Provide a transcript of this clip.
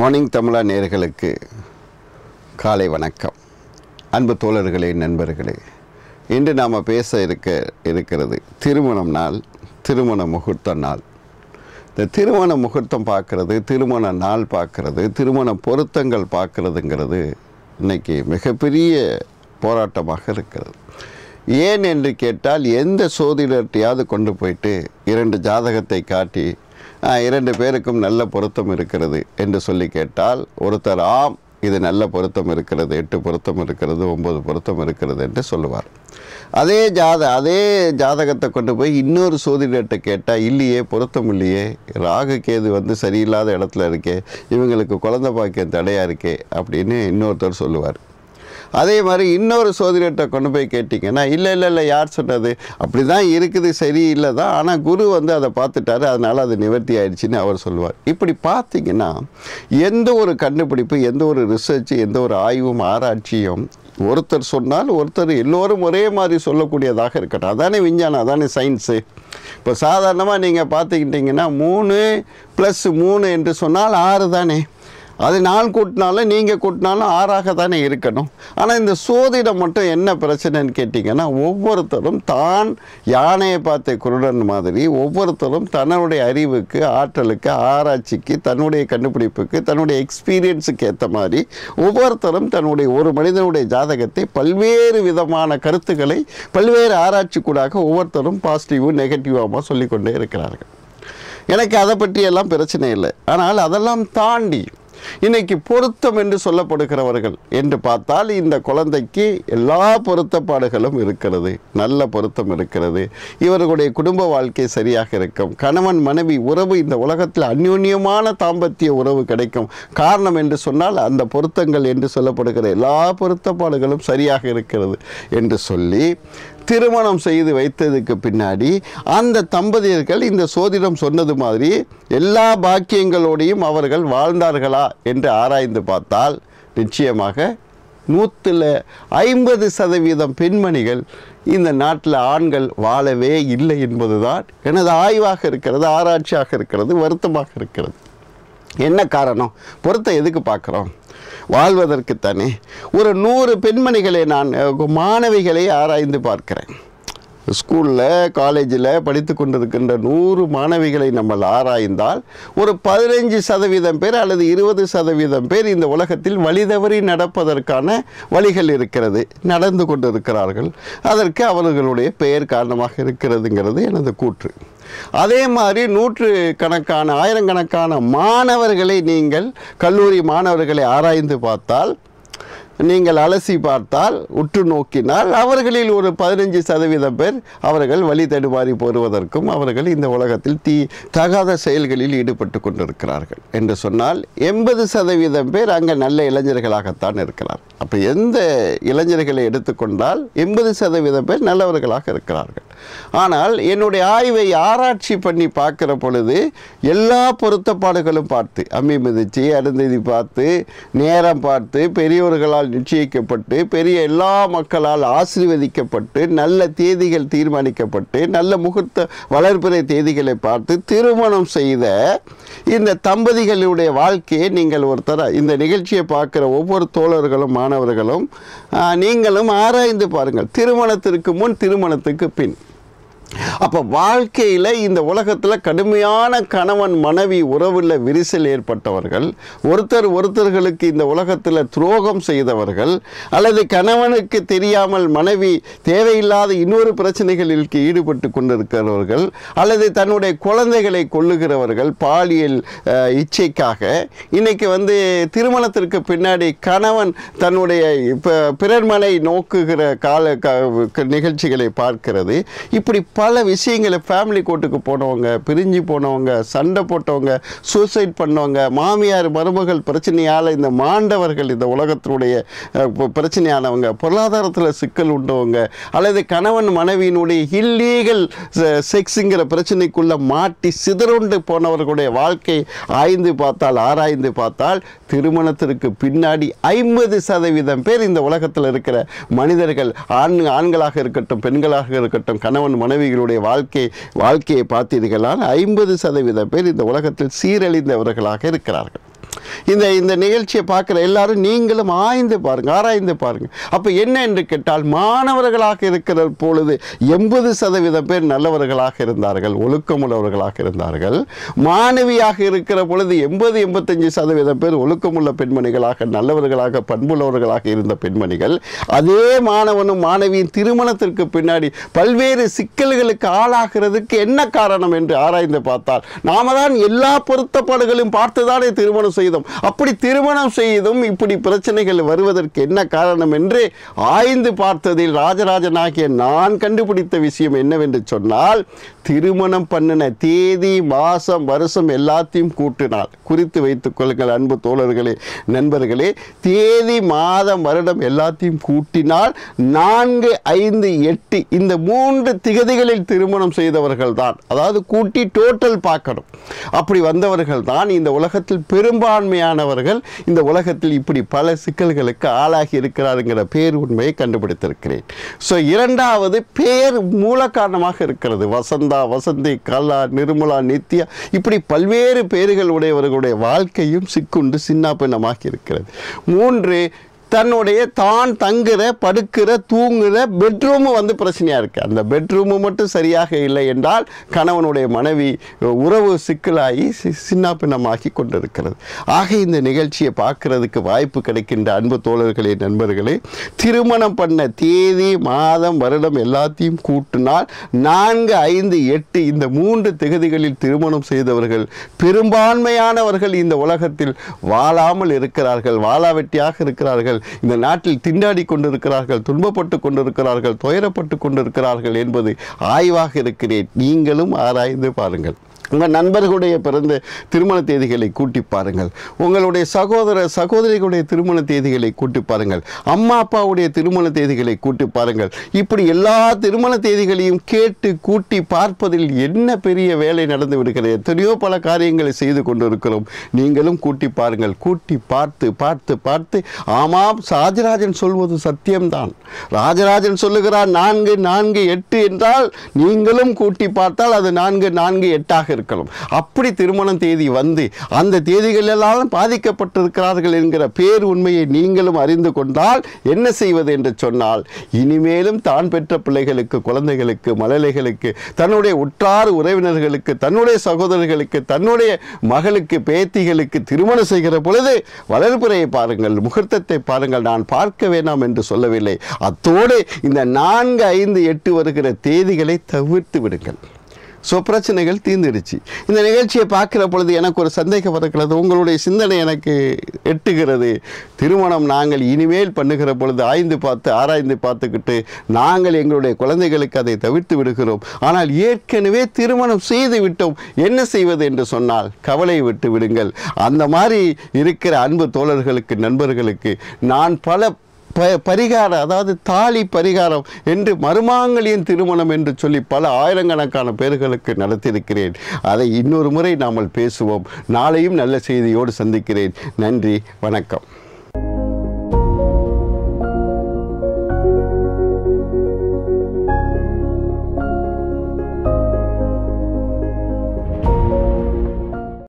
Morning தமிழா நேர்களுக்கு காலை வணக்கம். அன்பு தோழர்களே நண்பர்களே இன்று நாம் பேச இருக்க இருக்கிறது திருமணம் நாள் திருமண முகூர்த்த நாள். இந்த திருமண முகூர்த்தம் பார்க்குறது திருமண நாள் பார்க்குறது திருமண பொருத்தங்கள் பார்க்கறதுங்கிறது இன்னைக்கு மிகப்பெரிய போராட்டமாக இருக்கிறது. ஏன் என்று கேட்டால் எந்த சோதிடர்கிட்டையாவது கொண்டு போயிட்டு இரண்டு ஜாதகத்தை காட்டி இரண்டு பேருக்கும் நல்ல பொருத்தம் இருக்கிறது என்று சொல்லி கேட்டால் ஒருத்தர் ஆம் இது நல்ல பொருத்தம் இருக்கிறது எட்டு பொருத்தம் இருக்கிறது ஒம்பது பொருத்தம் இருக்கிறது என்று சொல்லுவார். அதே ஜாத அதே ஜாதகத்தை கொண்டு போய் இன்னொரு சோதிடர்கிட்ட கேட்டால் இல்லையே பொருத்தம் இல்லையே ராகு கேது வந்து சரியில்லாத இடத்துல இருக்கே இவங்களுக்கு குழந்தை பாக்கியம் தடையாக இருக்கே அப்படின்னு இன்னொருத்தர் சொல்லுவார். அதே மாதிரி இன்னொரு சோதிடர்கிட்ட கொண்டு போய் கேட்டிங்கன்னா இல்லை இல்லை இல்லை யார் சொன்னது? அப்படி தான் இருக்குது சரி இல்லை தான் ஆனால் குரு வந்து அதை பார்த்துட்டாரு. அதனால் அது நிவர்த்தி ஆயிடுச்சுன்னு அவர் சொல்லுவார். இப்படி பார்த்தீங்கன்னா எந்த ஒரு கண்டுபிடிப்பு எந்த ஒரு ரிசர்ச் எந்த ஒரு ஆய்வும் ஆராய்ச்சியும் ஒருத்தர் சொன்னால் ஒருத்தர் எல்லோரும் ஒரே மாதிரி சொல்லக்கூடியதாக இருக்கட்டும். அதானே விஞ்ஞானம் அதானே சயின்ஸு இப்போ சாதாரணமாக நீங்கள் பார்த்துக்கிட்டிங்கன்னா மூணு ப்ளஸ் மூணு என்று சொன்னால் ஆறு தானே. அது நாள் கூட்டினாலும் நீங்கள் கூட்டினாலும் ஆறாக தானே இருக்கணும். ஆனால் இந்த சோதிடம் மட்டும் என்ன பிரச்சனைன்னு கேட்டிங்கன்னா ஒவ்வொருத்தரும் தான் யானையை பார்த்த குருடன் மாதிரி ஒவ்வொருத்தரும் தன்னுடைய அறிவுக்கு ஆற்றலுக்கு ஆராய்ச்சிக்கு தன்னுடைய கண்டுபிடிப்புக்கு தன்னுடைய எக்ஸ்பீரியன்ஸுக்கு ஏற்ற மாதிரி ஒவ்வொருத்தரும் தன்னுடைய ஒரு மனிதனுடைய ஜாதகத்தை பல்வேறு விதமான கருத்துக்களை பல்வேறு ஆராய்ச்சிக்கூடாக ஒவ்வொருத்தரும் பாசிட்டிவும் நெகட்டிவாகவும் சொல்லிக்கொண்டே இருக்கிறார்கள். எனக்கு அதை பற்றியெல்லாம் பிரச்சனை இல்லை. ஆனால் அதெல்லாம் தாண்டி இன்னைக்கு பொருத்தம் என்று சொல்லப்படுகிறவர்கள் என்று பார்த்தால் இந்த குழந்தைக்கு எல்லா பொருத்தப்பாடுகளும் இருக்கிறது. நல்ல பொருத்தம் இருக்கிறது. இவர்களுடைய குடும்ப வாழ்க்கை சரியாக இருக்கும். கணவன் மனைவி உறவு இந்த உலகத்தில் அந்யோன்யமான தாம்பத்திய உறவு கிடைக்கும். காரணம் என்று சொன்னால் அந்த பொருத்தங்கள் என்று சொல்லப்படுகிற எல்லா பொருத்தப்பாடுகளும் சரியாக இருக்கிறது என்று சொல்லி திருமணம் செய்து வைத்ததுக்கு பின்னாடி அந்த தம்பதியர்கள் இந்த சோதிடம் சொன்னது மாதிரி எல்லா பாக்கியங்களோடையும் அவர்கள் வாழ்ந்தார்களா என்று ஆராய்ந்து பார்த்தால் நிச்சயமாக நூற்றில் ஐம்பது சதவீதம் பெண்மணிகள் இந்த நாட்டில் ஆண்கள் வாழவே இல்லை என்பதுதான் எனது ஆய்வாக இருக்கிறது ஆராய்ச்சியாக இருக்கிறது வருத்தமாக இருக்கிறது. என்ன காரணம்? பொருத்தம் எதுக்கு பார்க்குறோம்? வாழ்வதற்குத்தானே ஒரு நூறு பெண்மணிகளை நான் மாணவிகளை ஆராய்ந்து பார்க்கிறேன். ஸ்கூலில் காலேஜில் படித்து கொண்டிருக்கின்ற நூறு மாணவிகளை நம்ம ஆராய்ந்தால் ஒரு பதினைஞ்சு சதவீதம் பேர் அல்லது இருபது சதவீதம் பேர் இந்த உலகத்தில் வழி தவறி நடப்பதற்கான வழிகள் இருக்கிறது நடந்து கொண்டிருக்கிறார்கள். அதற்கு அவர்களுடைய பெயர் காரணமாக இருக்கிறதுங்கிறது எனது கூற்று. அதே மாதிரி நூற்று கணக்கான ஆயிரக்கணக்கான மாணவர்களை நீங்கள் கல்லூரி மாணவர்களை ஆராய்ந்து பார்த்தால் நீங்கள் அலசி பார்த்தால் உற்று நோக்கினால் அவர்களில் ஒரு பதினஞ்சு சதவீதம் பேர் அவர்கள் வழி தடுமாறி போடுவதற்கும் அவர்கள் இந்த உலகத்தில் தீ தகாத செயல்களில் ஈடுபட்டு கொண்டிருக்கிறார்கள். என்று சொன்னால் எண்பது சதவீதம் பேர் அங்கே நல்ல இளைஞர்களாகத்தான் இருக்கிறார். அப்போ எந்த இளைஞர்களை எடுத்துக்கொண்டால் எண்பது சதவீதம் பேர் நல்லவர்களாக இருக்கிறார்கள். ஆனால் என்னுடைய ஆய்வை ஆராய்ச்சி பண்ணி பார்க்குற பொழுது எல்லா பொருத்தப்பாடுகளும் பார்த்து அம்மி மிதிச்சு அருந்ததி பார்த்து நேரம் பார்த்து பெரியோர்களால் நிச்சயிக்கப்பட்டு பெரிய எல்லா மக்களால் ஆசீர்வதிக்கப்பட்டு நல்ல தேதிகள் தீர்மானிக்கப்பட்டு நல்ல முகூர்த்த வளர்பிறை தேதிகளை பார்த்து திருமணம் செய்த இந்த தம்பதிகளுடைய வாழ்க்கையை நீங்கள் ஒருத்தர இந்த நிகழ்ச்சியை பார்க்குற ஒவ்வொரு தோழர்களும் மாணவர்களும் நீங்களும் ஆராய்ந்து பாருங்கள். திருமணத்திற்கு முன் திருமணத்துக்கு பின். அப்போ வாழ்க்கையில் இந்த உலகத்தில் கடுமையான கணவன் மனைவி உறவில் விரிசல் ஏற்பட்டவர்கள் ஒருத்தர் ஒருத்தர்களுக்கு இந்த உலகத்தில் துரோகம் செய்தவர்கள் அல்லது கணவனுக்கு தெரியாமல் மனைவி தேவையில்லாத இன்னொரு பிரச்சனைகளில் ஈடுபட்டு கொண்டிருக்கிறவர்கள் அல்லது தன்னுடைய குழந்தைகளை கொள்ளுகிறவர்கள் பாலியல் இச்சைக்காக. இன்றைக்கி வந்து திருமணத்திற்கு பின்னாடி கணவன் தன்னுடைய இப்போ பிறர்மனை நோக்குகிற கால க- நிகழ்ச்சிகளை பார்க்கிறது. இப்படி பல விஷயங்களை ஃபேமிலி கோர்ட்டுக்கு போனவங்க பிரிஞ்சு போனவங்க சண்டை போட்டவங்க சூசைட் பண்ணவங்க மாமியார் மருமகள் பிரச்சனையால் இந்த மாண்டவர்கள் இந்த உலகத்தினுடைய பிரச்சனையானவங்க பொருளாதாரத்தில் சிக்கல் உண்டவங்க அல்லது கணவன் மனைவியினுடைய இல்லீகல் செக்ஸுங்கிற பிரச்சனைக்குள்ள மாட்டி சிதறுண்டு போனவர்களுடைய வாழ்க்கை ஆய்ந்து பார்த்தால் ஆராய்ந்து பார்த்தால் திருமணத்திற்கு பின்னாடி ஐம்பது சதவீதம் பேர் இந்த உலகத்தில் இருக்கிற மனிதர்கள் ஆண் ஆண்களாக இருக்கட்டும் பெண்களாக இருக்கட்டும் கணவன் மனைவி மனைவிகளுடைய வாழ்க்கை வாழ்க்கையை பார்த்தீர்களால் ஐம்பது சதவீதம் பேர் இந்த உலகத்தில் சீரழிந்தவர்களாக இருக்கிறார்கள். இந்த இந்த நிகழ்ச்சியை பார்க்குற எல்லாரும் நீங்களும் ஆய்ந்து பாருங்கள் ஆராய்ந்து பாருங்கள் அப்போ என்ன என்று கேட்டால் மாணவர்களாக இருக்கிற பொழுது எண்பது சதவீதம் பேர் நல்லவர்களாக இருந்தார்கள் ஒழுக்கமுள்ளவர்களாக இருந்தார்கள். மாணவியாக இருக்கிற பொழுது எண்பது எண்பத்தஞ்சு சதவீதம் பேர் ஒழுக்கமுள்ள பெண்மணிகளாக நல்லவர்களாக பண்புள்ளவர்களாக இருந்த பெண்மணிகள். அதே மாணவனும் மாணவியின் திருமணத்திற்கு பின்னாடி பல்வேறு சிக்கல்களுக்கு ஆளாகிறதுக்கு என்ன காரணம் என்று ஆராய்ந்து பார்த்தால் நாம தான் எல்லா பொருத்தப்பாடுகளையும் பார்த்துதானே திருமணம் செய்தோம். அப்படி திருமணம் செய்தும் இப்படி பிரச்சனைகள் வருவதற்கு என்ன காரணம் என்று ஆய்ந்து பார்த்ததில் ராஜராஜனாகிய நான் கண்டுபிடித்த விஷயம் என்னவென்று சொன்னால் திருமணம் பண்ணின தேதி மாதம் வருஷம் எல்லாத்தையும் கூட்டினால் குறித்து வைத்துக் கொள்ளுங்கள் அன்பு தோழர்களே நண்பர்களே தேதி மாதம் வருடம் எல்லாத்தையும் கூட்டினால் நான்கு ஐந்து எட்டு இந்த மூன்று திகதிகளில் திருமணம் செய்தவர்கள் தான் அதாவது கூட்டி டோட்டல் பார்க்கணும். அப்படி வந்தவர்கள் தான் இந்த உலகத்தில் பெரும்பாலும் பெரும்பான்மையானவர்கள் இந்த உலகத்தில் இப்படி பல சிக்கல்களுக்கு ஆளாகி இருக்கிறாருங்கிற பேர் உண்மையை கண்டுபிடித்திருக்கிறேன். ஸோ இரண்டாவது பேர் மூல காரணமாக இருக்கிறது. வசந்தா வசந்தி கலா நிர்மலா நித்யா இப்படி பல்வேறு பேர்கள் உடையவர்களுடைய வாழ்க்கையும் சிக்குண்டு சின்னாபின்னமாகி இருக்கிறது. மூன்று தன்னுடைய தான் தங்குற படுக்கிற தூங்குற பெட்ரூமு வந்து பிரச்சனையாக இருக்குது அந்த பெட்ரூமு மட்டும் சரியாக இல்லை என்றால் கணவனுடைய மனைவி உறவு சிக்கலாகி சி- பின்னமாகி கொண்டிருக்கிறது. ஆக இந்த நிகழ்ச்சியை பார்க்கறதுக்கு வாய்ப்பு கிடைக்கின்ற அன்பு தோழர்களே நண்பர்களே திருமணம் பண்ண தேதி மாதம் வருடம் எல்லாத்தையும் கூட்டினால் நான்கு ஐந்து எட்டு இந்த மூன்று திகதிகளில் திருமணம் செய்தவர்கள் பெரும்பான்மையானவர்கள் இந்த உலகத்தில் வாழாமல் இருக்கிறார்கள் வாழாவெட்டியாக இருக்கிறார்கள். இந்த நாட்டில் திண்டாடி கொண்டிருக்கிறார்கள் துன்பப்பட்டு கொண்டிருக்கிறார்கள் துயரப்பட்டு கொண்டிருக்கிறார்கள் என்பது ஆய்வாக இருக்கிறேன். நீங்களும் ஆராய்ந்து பாருங்கள். உங்கள் நண்பர்களுடைய பிறந்த திருமண தேதிகளை கூட்டி பாருங்கள். உங்களுடைய சகோதர சகோதரிகளுடைய திருமண தேதிகளை கூட்டி பாருங்கள். அம்மா அப்பாவுடைய திருமண தேதிகளை கூட்டி பாருங்கள். இப்படி எல்லா திருமண தேதிகளையும் கேட்டு கூட்டி பார்ப்பதில் என்ன பெரிய வேலை நடந்து விடுகிறது? எத்தனையோ பல காரியங்களை செய்து கொண்டிருக்கிறோம். நீங்களும் கூட்டி பாருங்கள். கூட்டி பார்த்து பார்த்து பார்த்து ஆமாம் ராஜராஜன் சொல்வது சத்தியம்தான். ராஜராஜன் சொல்லுகிறார் நான்கு நான்கு எட்டு என்றால் நீங்களும் கூட்டி பார்த்தால் அது நான்கு நான்கு எட்டாக இருக்கலாம். அப்படி திருமணம் தேதி வந்து அந்த தேதிகள் எல்லாம் பாதிக்கப்பட்டிருக்கிறார்கள் என்கிற பேர் உண்மையை நீங்களும் அறிந்து கொண்டால் என்ன செய்வது என்று சொன்னால் இனிமேலும் தான் பெற்ற பிள்ளைகளுக்கு குழந்தைகளுக்கு மழலைகளுக்கு தன்னுடைய உற்றார் உறவினர்களுக்கு தன்னுடைய சகோதரர்களுக்கு தன்னுடைய மகளுக்கு பேத்திகளுக்கு திருமணம் செய்கிற பொழுது வளர்ப்புறையை பாருங்கள் முகூர்த்தத்தை பாருங்கள். நான் பார்க்க வேண்டாம் என்று சொல்லவில்லை. அத்தோடு இந்த நான்கு ஐந்து எட்டு வருகிற தேதிகளை தவிர்த்து விடுங்கள். ஸோ பிரச்சனைகள் தீர்ந்துடுச்சு. இந்த நிகழ்ச்சியை பார்க்குற பொழுது எனக்கு ஒரு சந்தேகம் பிறக்கிறது உங்களுடைய சிந்தனை எனக்கு எட்டுகிறது. திருமணம் நாங்கள் இனிமேல் பண்ணுகிற பொழுது ஆய்ந்து பார்த்து ஆராய்ந்து பார்த்துக்கிட்டு நாங்கள் எங்களுடைய குழந்தைகளுக்கு அதை தவிர்த்து விடுகிறோம். ஆனால் ஏற்கனவே திருமணம் செய்து விட்டோம். என்ன செய்வது என்று சொன்னால் கவலையை விட்டு விடுங்கள். அந்த மாதிரி இருக்கிற அன்பு தோழர்களுக்கு நண்பர்களுக்கு நான் பல ப பரிகாரம் அதாவது தாலி பரிகாரம் என்று மருமாங்கலியின் திருமணம் என்று சொல்லி பல ஆயிரக்கணக்கான பேர்களுக்கு நடத்தியிருக்கிறேன். அதை இன்னொரு முறை நாமல் பேசுவோம். நாளையும் நல்ல செய்தியோடு சந்திக்கிறேன். நன்றி வணக்கம்.